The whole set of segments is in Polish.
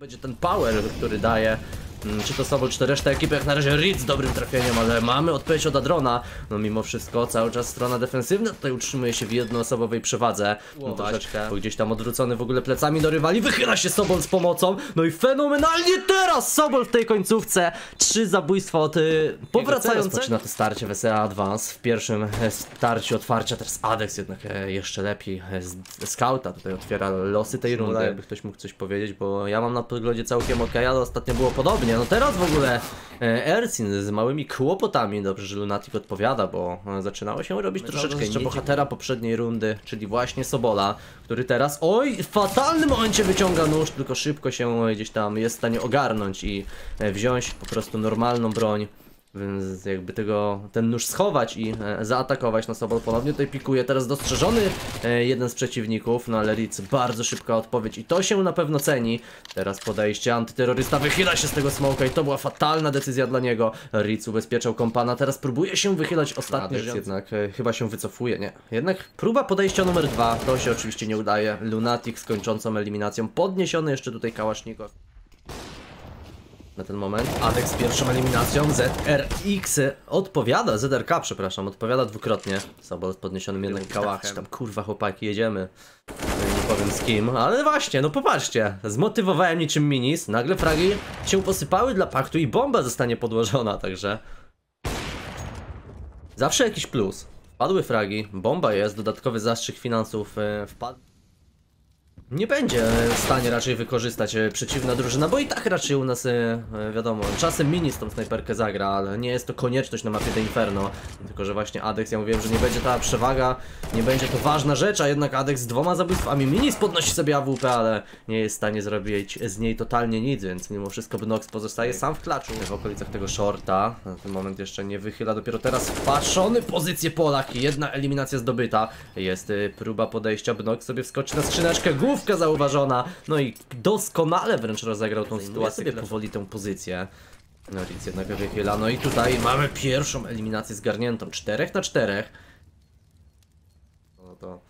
Będzie ten power, który daje czy to Sobol, czy to reszta ekipy, jak na razie Reed z dobrym trafieniem, ale mamy odpowiedź od Adrona. No mimo wszystko cały czas strona defensywna tutaj utrzymuje się w jednoosobowej przewadze. No troszeczkę, bo gdzieś tam odwrócony w ogóle plecami do rywali, wychyla się Sobol z pomocą. No i fenomenalnie teraz Sobol w tej końcówce. Trzy zabójstwa od y, powracającego. Zaczyna to starcie w SEA Advance. W pierwszym e, starciu otwarcia teraz Adex jednak e, jeszcze lepiej e, Scouta tutaj otwiera losy tej rundy, jakby ktoś mógł coś powiedzieć, bo ja mam na podglądzie całkiem ok, ale ostatnio było podobnie. No teraz w ogóle e, Ersin z małymi kłopotami, dobrze, że Lunatic odpowiada, bo e, zaczynało się robić troszeczkę jeszcze bohatera poprzedniej rundy, czyli właśnie Sobola, który teraz, oj, w fatalnym momencie wyciąga nóż, tylko szybko się gdzieś tam jest w stanie ogarnąć i e, wziąć po prostu normalną broń. Więc jakby tego, ten nóż schować i e, zaatakować na Sobol ponownie tutaj pikuje teraz dostrzeżony e, jeden z przeciwników, no ale Ritz bardzo szybka odpowiedź i to się na pewno ceni. Teraz podejście, antyterrorysta wychyla się z tego smoka i to była fatalna decyzja dla niego. Ritz ubezpieczał kompana, teraz próbuje się wychylać ostatni Adeks jednak e, chyba się wycofuje, nie. Jednak próba podejścia numer dwa, to się oczywiście nie udaje. Lunatic z kończącą eliminacją, podniesiony jeszcze tutaj Kałasznikow na ten moment. Adex z pierwszą eliminacją. ZRX odpowiada, ZRK przepraszam, odpowiada dwukrotnie. Sobol z podniesionym jednak kałachem. Tam kurwa chłopaki, jedziemy. Nie powiem z kim, ale właśnie, no popatrzcie. Zmotywowałem niczym minis, nagle fragi się posypały dla paktu i bomba zostanie podłożona, także... Zawsze jakiś plus. Wpadły fragi, bomba jest, dodatkowy zastrzyk finansów e, wpadł. Nie będzie w stanie raczej wykorzystać e, przeciwna drużyna, bo i tak raczej u nas, e, e, wiadomo, czasem Minis tą snajperkę zagra, ale nie jest to konieczność na mapie The Inferno. Tylko, że właśnie Adex, ja mówiłem, że nie będzie ta przewaga, nie będzie to ważna rzecz, a jednak Adex z dwoma zabójstwami Minis podnosi sobie AWP, ale nie jest w stanie zrobić z niej totalnie nic, więc mimo wszystko Bnox pozostaje sam w klaczu. W okolicach tego shorta, na ten moment jeszcze nie wychyla, dopiero teraz wpatrzony pozycję Polak, jedna eliminacja zdobyta. Jest próba podejścia, Bnox sobie wskoczy na skrzyneczkę, główka zauważona, no i doskonale wręcz rozegrał tą sytuację, sobie powoli tę pozycję. No Ritz jednak wychyla, no i tutaj mamy pierwszą eliminację zgarniętą, 4 na 4. No to,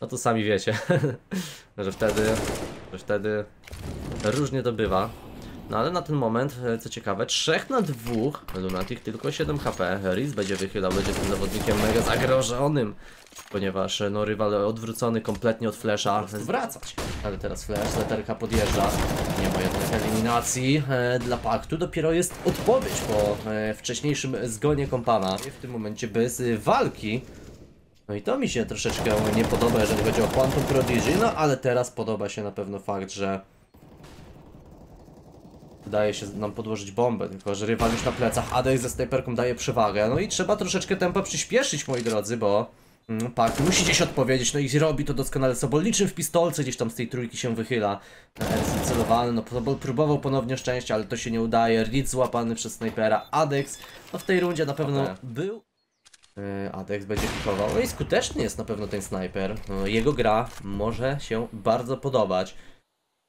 no to sami wiecie, że wtedy, że wtedy różnie to bywa. No ale na ten moment, e, co ciekawe, 3 na 2, Lunatic tylko 7 HP, Riz będzie wychylał, będzie tym zawodnikiem mega zagrożonym, ponieważ e, no rywal odwrócony kompletnie od flesza, wracać. Ale teraz flash, leterka podjeżdża, nie ma jednak eliminacji e, dla paktu, dopiero jest odpowiedź po e, wcześniejszym zgonie kompana. W tym momencie bez e, walki. No i to mi się troszeczkę nie podoba, jeżeli chodzi o Quantum Prodigy, no ale teraz podoba się na pewno fakt, że Udaje się nam podłożyć bombę, tylko że rywal już na plecach, Adex ze snajperką daje przewagę, no i trzeba troszeczkę tempa przyspieszyć, moi drodzy, bo mm, Pak musi gdzieś odpowiedzieć, no i robi to doskonale Sobol, niczym w pistolce gdzieś tam z tej trójki się wychyla, RC celowany, no Sobol próbował ponownie szczęścia, ale to się nie udaje, Reed złapany przez snajpera, Adex, no w tej rundzie na pewno Okej. był Yy, Adex będzie pikował. No i skuteczny jest na pewno ten snajper. No, jego gra może się bardzo podobać.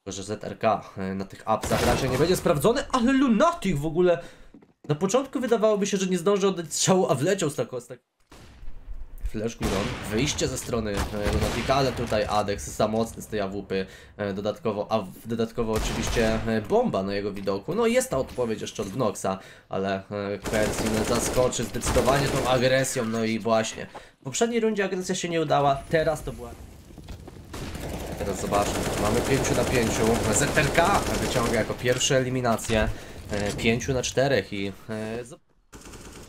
Że ZRK yy, na tych upsach raczej nie będzie sprawdzony, ale Lunatic w ogóle na początku wydawałoby się, że nie zdąży oddać strzału, a wleciał z taką... Z tak... Flash Gulon, wyjście ze strony e, Lunatica, ale tutaj Adex za mocny z tej AWP, e, dodatkowo, a dodatkowo oczywiście e, bomba na jego widoku, no jest ta odpowiedź jeszcze od Gnoxa, ale e, Kersin zaskoczy zdecydowanie tą agresją, no i właśnie, w poprzedniej rundzie agresja się nie udała, teraz to była Teraz zobaczmy, mamy 5 na 5. ZRK wyciąga jako pierwsze eliminację 5 na 4 i e,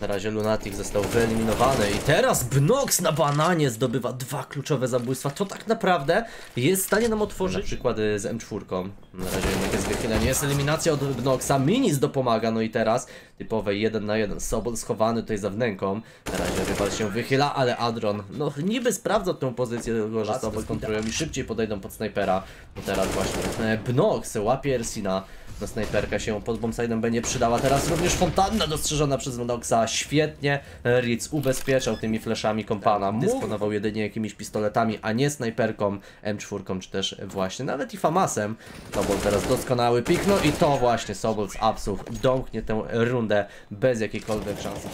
na razie Lunatic został wyeliminowany i teraz Bnox na bananie zdobywa dwa kluczowe zabójstwa. To tak naprawdę jest w stanie nam otworzyć przykłady z M4. Na razie jednak jest wychylenie, jest eliminacja od Bnoxa, Minis dopomaga, no i teraz typowe 1 na 1. Sobol schowany tutaj za wnęką. Na razie rywal się wychyla, ale Adron no niby sprawdza tę pozycję, tylko że Sobol kontrolują i szybciej podejdą pod snajpera. No teraz właśnie e, Bnox łapie Ersina. Na snajperka się pod bombside'em będzie przydała. Teraz również fontanna dostrzeżona przez Bnoxa. Świetnie Ritz ubezpieczał tymi fleszami kompana. Dysponował jedynie jakimiś pistoletami, a nie snajperką M4, czy też właśnie nawet i Famasem. Sobol teraz doskonały pik, no i to właśnie Sobol z Apsów domknie tę rundę bez jakiejkolwiek szansy.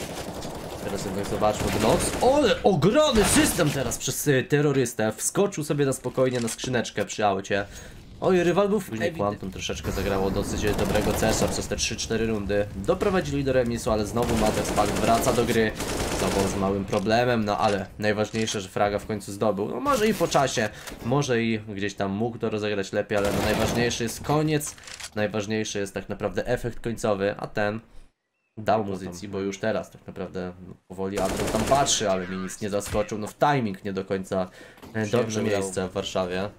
Teraz jednak zobaczmy Gnox. Ale ogromny system teraz przez y, terrorystę. Wskoczył sobie na spokojnie na skrzyneczkę przy aucie. Oj, rywal był w Quantum troszeczkę zagrało dosyć dobrego CS-a przez te 3-4 rundy. Doprowadzili do remisu, ale znowu Matters Pack wraca do gry. Znowu z małym problemem, no ale najważniejsze, że Fraga w końcu zdobył. No może i po czasie, może i gdzieś tam mógł to rozegrać lepiej, ale no najważniejszy jest koniec. Najważniejszy jest tak naprawdę efekt końcowy, a ten dał muzycji, bo już teraz tak naprawdę no, powoli Adron tam patrzy, ale mi nic nie zaskoczył. No w timing nie do końca e, dobrze miejsce w Warszawie.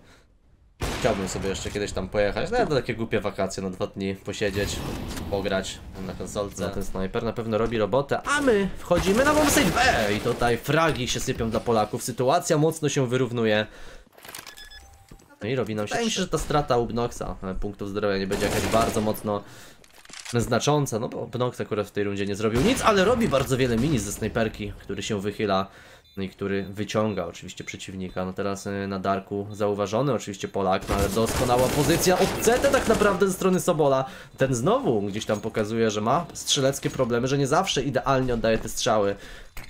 Chciałbym sobie jeszcze kiedyś tam pojechać, no to takie głupie wakacje na dwa dni, posiedzieć, pograć na konsolce. No, ten snajper na pewno robi robotę, a my wchodzimy na bombsite B i tutaj fragi się sypią dla Polaków, sytuacja mocno się wyrównuje. No i robi nam się... Wydaje mi się, że ta strata u Bnoxa e, punktów zdrowia nie będzie jakaś bardzo mocno znacząca, no bo Bnox akurat w tej rundzie nie zrobił nic, ale robi bardzo wiele mini ze snajperki, który się wychyla no i który wyciąga oczywiście przeciwnika. No teraz y, na Darku zauważony oczywiście Polak, no ale doskonała pozycja od CT tak naprawdę ze strony Sobola. Ten znowu gdzieś tam pokazuje, że ma strzeleckie problemy, że nie zawsze idealnie oddaje te strzały.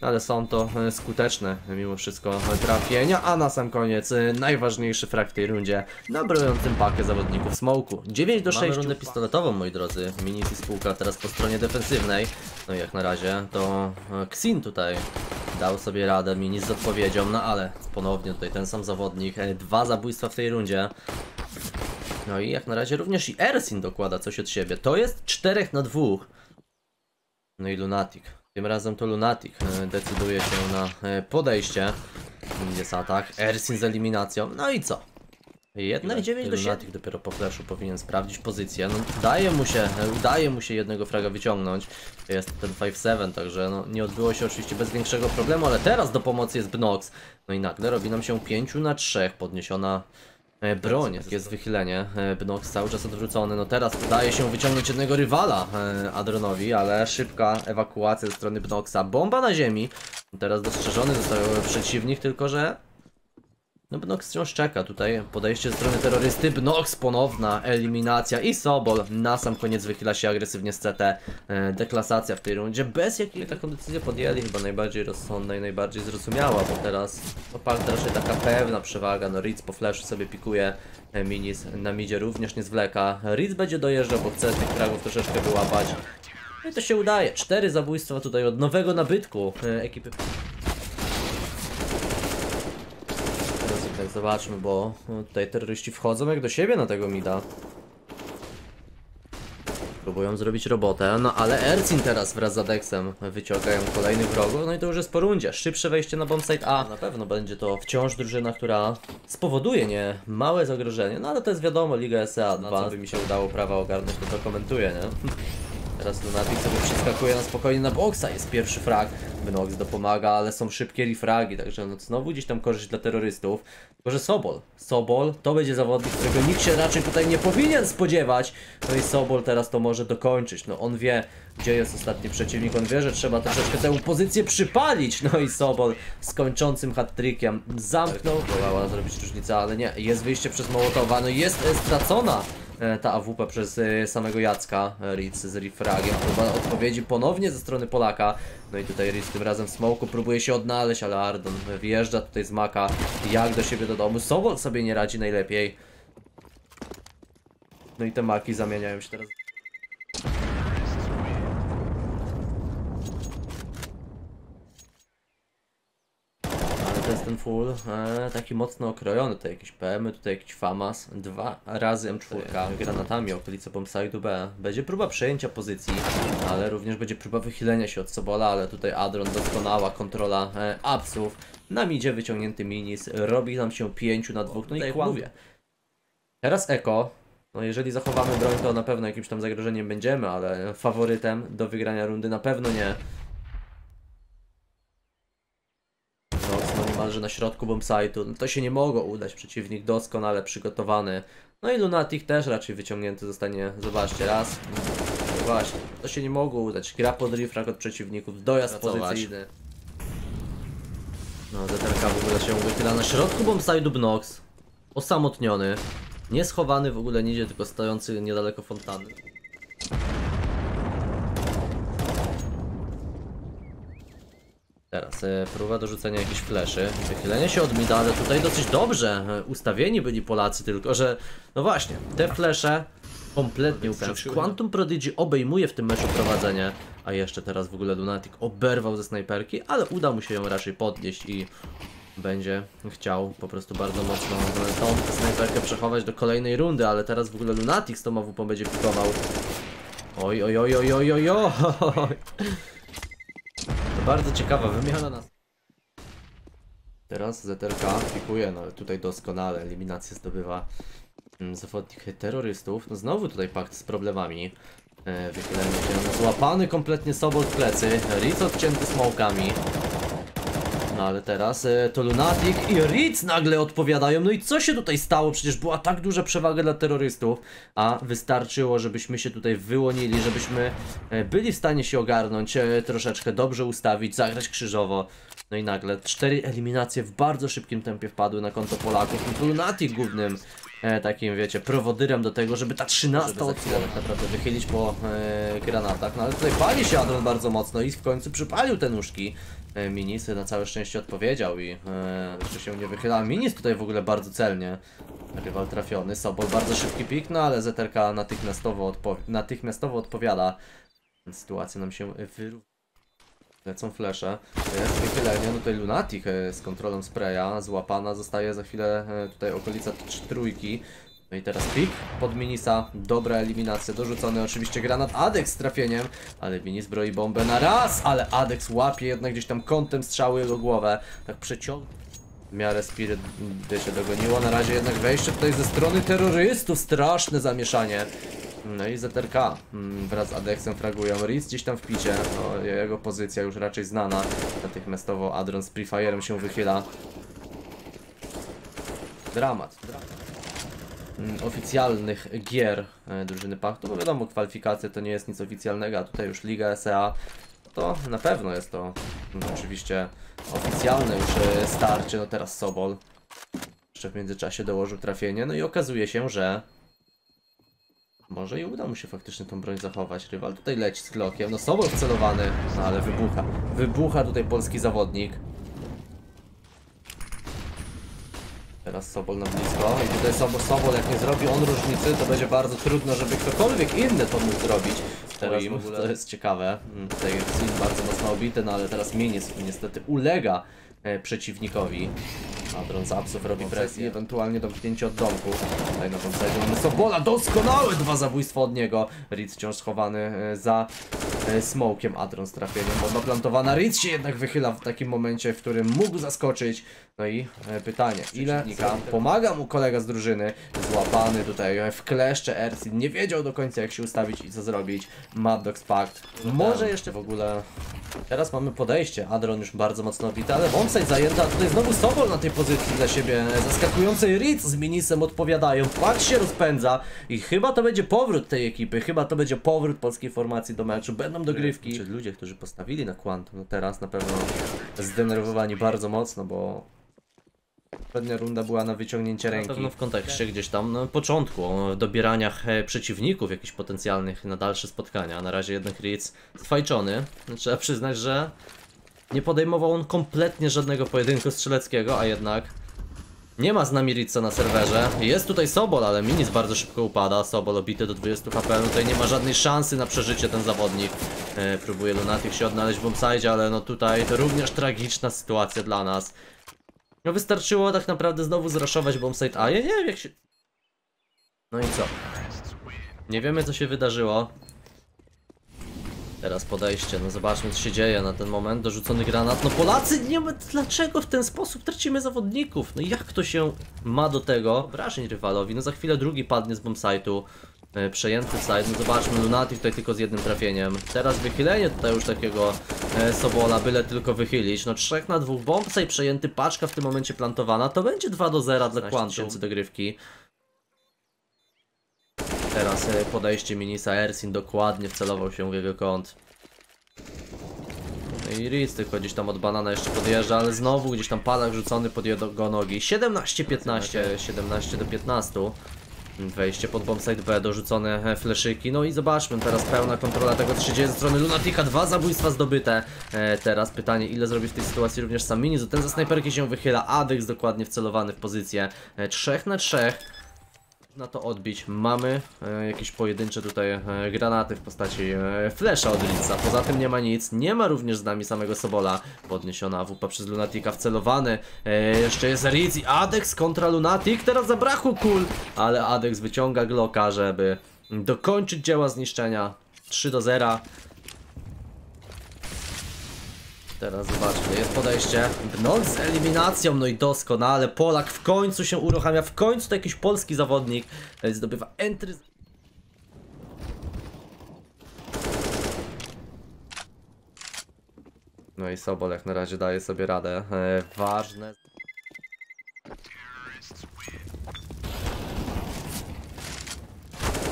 Ale są to y, skuteczne mimo wszystko trafienia, a na sam koniec y, najważniejszy frag w tej rundzie na brojącym pakę zawodników Smoku. 9 do 6. Mamy rundę pistoletową moi drodzy, Minis i spółka teraz po stronie defensywnej. No i jak na razie to e, Xin tutaj dał sobie radę, Minis z odpowiedzią, no ale ponownie tutaj ten sam zawodnik, e, dwa zabójstwa w tej rundzie. No i jak na razie również i Ersin dokłada coś od siebie. To jest 4 na 2. No i Lunatic. Tym razem to Lunatic e, decyduje się na e, podejście. Jest atak. Ersin z eliminacją. No i co? Jednak 9 do 7. Lunatic dopiero po flashu powinien sprawdzić pozycję. No, udaje mu się, udaje mu się jednego fraga wyciągnąć. Jest ten 5-7, także no, nie odbyło się oczywiście bez większego problemu, ale teraz do pomocy jest Bnox. No i nagle robi nam się 5 na 3, podniesiona e, broń. Jest wychylenie, e, Bnox cały czas odwrócony. No teraz udaje się wyciągnąć jednego rywala e, Adronowi, ale szybka ewakuacja ze strony Bnoxa. Bomba na ziemi. Teraz dostrzeżony został przeciwnik, tylko że no Bnox wciąż czeka, tutaj. Podejście strony terrorysty, Bnox ponowna eliminacja i Sobol na sam koniec wychyla się agresywnie z CT, e, deklasacja w tej rundzie, bez jakiej taką decyzję podjęli, chyba najbardziej rozsądna i najbardziej zrozumiała, bo teraz no, Park raczej taka pewna przewaga, no Ritz po flashu sobie pikuje, e, Minis na midzie również nie zwleka, Ritz będzie dojeżdżał, bo chce tych fragów troszeczkę wyłapać, no i to się udaje, cztery zabójstwa tutaj od nowego nabytku e, ekipy Teraz jednak zobaczmy, bo no, tutaj terroryści wchodzą jak do siebie na tego mida. Próbują zrobić robotę, no ale Ercin teraz wraz z Adexem wyciągają kolejnych wrogów, no i to już jest po rundzie. Szybsze wejście na bombsite A. Na pewno będzie to wciąż drużyna, która spowoduje nie małe zagrożenie, no ale to jest wiadomo, Liga SA 2. co by mi się udało prawa ogarnąć, to to komentuję, nie? Teraz Lunatic sobie przeskakuje na spokojnie na boksa, jest pierwszy frag. Bnox dopomaga, ale są szybkie refragi, także no znowu gdzieś tam korzyść dla terrorystów. Tylko, że Sobol, Sobol to będzie zawodnik, którego nikt się raczej tutaj nie powinien spodziewać. No i Sobol teraz to może dokończyć, no on wie gdzie jest ostatni przeciwnik, on wie, że trzeba troszeczkę tę pozycję przypalić. No i Sobol z kończącym hat-trickiem zamknął. Wolała zrobić różnicę, ale nie, jest wyjście przez Mołotowa, no jest stracona ta AWP przez e, samego Jacka e, Ritz z Rifragiem. Próba odpowiedzi ponownie ze strony Polaka. No i tutaj Ritz tym razem w smoku próbuje się odnaleźć, ale Ardon wjeżdża tutaj z Maka jak do siebie do domu. Sobol sobie nie radzi najlepiej. No i te Maki zamieniają się teraz. Full e, taki mocno okrojony. Tutaj jakieś PM, tutaj jakiś FAMAS, dwa razy M4 granatami okolice bombside'u B. Będzie próba przejęcia pozycji, ale również będzie próba wychylenia się od Sobola, ale tutaj Adron doskonała kontrola e, apsów. Na midzie wyciągnięty minis, robi nam się 5 na 2, no i jak mówię. Teraz Eko. No jeżeli zachowamy broń, to na pewno jakimś tam zagrożeniem będziemy, ale faworytem do wygrania rundy na pewno nie. Niemalże na środku bombsite'u, no to się nie mogło udać, przeciwnik doskonale przygotowany. No i Lunatic też raczej wyciągnięty zostanie, zobaczcie, raz. Właśnie, to się nie mogło udać, gra pod refrag od przeciwników, dojazd Pracować. pozycyjny. No, ZRK w ogóle się wychyla na środku bombsite'u Bnox, osamotniony, nie schowany w ogóle nigdzie, tylko stojący niedaleko fontanny. Teraz e, próba dorzucenia jakichś fleszy, wychylenie się od mida, ale tutaj dosyć dobrze e, ustawieni byli Polacy, tylko że no właśnie, te flesze kompletnie uprzedzły. Quantum Prodigy obejmuje w tym meczu prowadzenie, a jeszcze teraz w ogóle Lunatic oberwał ze snajperki, ale uda mu się ją raczej podnieść i będzie chciał po prostu bardzo mocno e, tą snajperkę przechować do kolejnej rundy, ale teraz w ogóle Lunatic z tą AWP będzie pikował. Oj, oj, oj, oj, oj, oj, oj. Bardzo ciekawa wymiana nas. Teraz ZRK pikuje, no tutaj doskonale eliminację zdobywa mm, zawodnik terrorystów. No znowu tutaj pakt z problemami. E, Wychylenie się, złapany kompletnie sobą w plecy, Riz odcięty smokami. No ale teraz e, to Lunatic i Ritz nagle odpowiadają. No i co się tutaj stało? Przecież była tak duża przewaga dla terrorystów, a wystarczyło, żebyśmy się tutaj wyłonili, żebyśmy e, byli w stanie się ogarnąć, e, troszeczkę dobrze ustawić, zagrać krzyżowo. No i nagle cztery eliminacje w bardzo szybkim tempie wpadły na konto Polaków. No to Lunatic głównym e, takim, wiecie, prowodyrem do tego, żeby ta 13 żeby tak naprawdę wychylić po e, granatach. No ale tutaj pali się Adron bardzo mocno i w końcu przypalił te nóżki. E, Minis na całe szczęście odpowiedział i e, że się nie wychyla. Minis tutaj w ogóle bardzo celnie. Rywal trafiony, Sobol bardzo szybki pik, no ale ZRK natychmiastowo, odpo natychmiastowo odpowiada. Sytuacja nam się wyrówna. Lecą flesze, jest wychylenie, no tutaj Lunatic e, z kontrolą spraya, złapana zostaje za chwilę e, tutaj okolica trójki. No i teraz pik pod Minisa, dobra eliminacja, dorzucony oczywiście granat Adex z trafieniem, ale Minis broi bombę na raz, ale Adex łapie jednak gdzieś tam kątem strzały jego głowę, tak przeciąga. W miarę Spirit się dogoniło, na razie jednak wejście tutaj ze strony terrorystów, straszne zamieszanie. No i ZRK mm, wraz z Adexem fragują Riz gdzieś tam w picie, no, jego pozycja już raczej znana. Natychmiastowo Adron z Prefire'em się wychyla. Dramat, dramat. Mm, Oficjalnych gier e, drużyny Paktu, bo wiadomo kwalifikacje to nie jest nic oficjalnego, a tutaj już Liga SEA to na pewno jest to mm, oczywiście oficjalne już e, starcie, no teraz Sobol jeszcze w międzyczasie dołożył trafienie, no i okazuje się, że może i uda mu się faktycznie tą broń zachować. Rywal tutaj leci z Glockiem. No Sobol wcelowany, no ale wybucha. Wybucha tutaj polski zawodnik. Teraz Sobol na blisko. I tutaj Sobol, Sobol jak nie zrobi on różnicy, to będzie bardzo trudno, żeby ktokolwiek inny to mógł zrobić. Teraz ogóle to jest ciekawe. Mm, Tutaj Sin bardzo mocno obity, no ale teraz Minis niestety ulega e, przeciwnikowi. Adron z Apsów robi presję, ewentualnie domknięcie od domku. Tutaj na wąsajdzie mamy Sobola, doskonałe dwa zabójstwa od niego. Ritz wciąż schowany e, za smokiem, Adron z trafieniem. Bomba plantowana, Ritz się jednak wychyla w takim momencie, w którym mógł zaskoczyć. No i e, pytanie, ile pomaga mu kolega z drużyny? Złapany tutaj e, w kleszcze Ersin, nie wiedział do końca jak się ustawić i co zrobić. Mad Dogs Pact. Może jeszcze w ogóle... Teraz mamy podejście, Adron już bardzo mocno obity, ale bombsite zajęta, tutaj znowu Sobol na tej pozycji dla siebie. Zaskakujący Ritz z Minisem odpowiadają, Pact się rozpędza i chyba to będzie powrót tej ekipy, chyba to będzie powrót polskiej formacji do meczu, będą dogrywki. Czy ludzie, którzy postawili na Quantum, no teraz na pewno zdenerwowani bardzo mocno, bo Przednia runda była na wyciągnięcie ręki. Na pewno w kontekście gdzieś tam na początku, o dobieraniach e, przeciwników jakichś potencjalnych na dalsze spotkania. Na razie jednak Ritz sfajczony. Trzeba przyznać, że nie podejmował on kompletnie żadnego pojedynku strzeleckiego, a jednak nie ma z nami Ritza na serwerze. Jest tutaj Sobol, ale Minis bardzo szybko upada. Sobol obity do 20 HP. No tutaj nie ma żadnej szansy na przeżycie ten zawodnik. E, próbuje Lunatic się odnaleźć w bombsite, ale no tutaj to również tragiczna sytuacja dla nas. No wystarczyło tak naprawdę znowu zraszować bombsite A. Ja nie wiem jak się... No i co? Nie wiemy co się wydarzyło. Teraz podejście, no zobaczmy co się dzieje na ten moment, dorzucony granat, no Polacy, nie dlaczego w ten sposób tracimy zawodników? No jak to się ma do tego? Wrażeń rywalowi, no za chwilę drugi padnie z bombsite'u, e, przejęty side, no zobaczmy, Lunatic tutaj tylko z jednym trafieniem. Teraz wychylenie tutaj już takiego e, Sobola, byle tylko wychylić, no 3 na 2 bombsite przejęty, paczka w tym momencie plantowana, to będzie 2 do 0 dla Quantum dogrywki. Teraz e, podejście Minisa Ersin dokładnie wcelował się w jego kąt. No i Riz tylko gdzieś tam od banana jeszcze podjeżdża, ale znowu gdzieś tam palak rzucony pod jego nogi. 17-15, 17 do 15. Wejście pod bombsite B, dorzucone e, fleszyki. No i zobaczmy, teraz pełna kontrola tego, co się dzieje ze strony Lunatika. Dwa zabójstwa zdobyte. E, teraz pytanie, ile zrobi w tej sytuacji również sam Minizu. Ten za snajperki się wychyla. Adex dokładnie wcelowany w pozycję. E, trzech na trzech. Na to odbić. Mamy e, jakieś pojedyncze tutaj e, granaty w postaci e, flesza od Litza. Poza tym nie ma nic. Nie ma również z nami samego Sobola. Podniesiona wupa przez Lunatika, wcelowany. E, jeszcze jest Ritz i Adex kontra Lunatik. Teraz zabrakło kul, ale Adex wyciąga Glocka, żeby dokończyć dzieła zniszczenia. 3 do 0. Teraz zobaczmy, jest podejście. Bnok z eliminacją, no i doskonale. Polak w końcu się uruchamia, w końcu to jakiś polski zawodnik e, zdobywa entry. No i Sobol jak na razie daje sobie radę. E, ważne.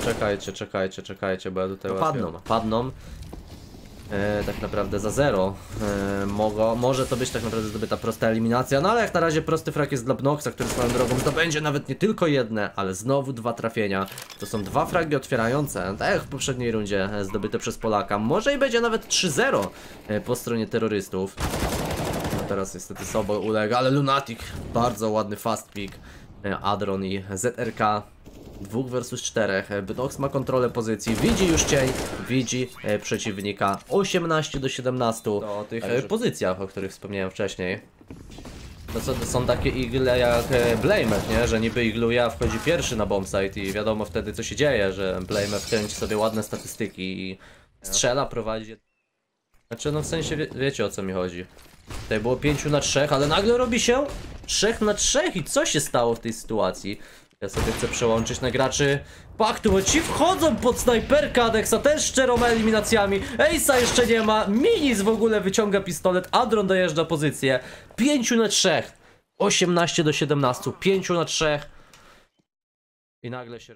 Czekajcie, czekajcie, czekajcie, bo ja tutaj no, padną, padną. E, tak naprawdę za zero. E, może to być tak naprawdę zdobyta prosta eliminacja, no ale jak na razie prosty frak jest dla Bnoxa, który swoją drogą zdobędzie nawet nie tylko jedne, ale znowu dwa trafienia. To są dwa fragi otwierające, tak jak w poprzedniej rundzie e, zdobyte przez Polaka. Może i będzie nawet 3-0 e, po stronie terrorystów. No teraz niestety Sobol ulega, ale Lunatic, bardzo ładny fast pick. E, Adron i ZRK. Dwóch versus czterech. E, Bnox ma kontrolę pozycji, widzi już cień, widzi e, przeciwnika. 18 do 17 o tych e, pozycjach, o których wspomniałem wcześniej. To są, to są takie igle jak Blamet, nie? Że niby igluje, a wchodzi pierwszy na bombsite i wiadomo wtedy co się dzieje, że Blamet kręci sobie ładne statystyki i strzela, prowadzi. Znaczy no w sensie wie, wiecie o co mi chodzi. Tutaj było 5 na 3, ale nagle robi się 3 na 3 i co się stało w tej sytuacji? Ja sobie chcę przełączyć na graczy. Paktu, bo ci wchodzą pod snajperkę Adexa też z czteroma eliminacjami. Ace'a jeszcze nie ma, Minis w ogóle wyciąga pistolet, Adron dojeżdża pozycję. 5 na 3 18 do 17, 5 na 3 I nagle się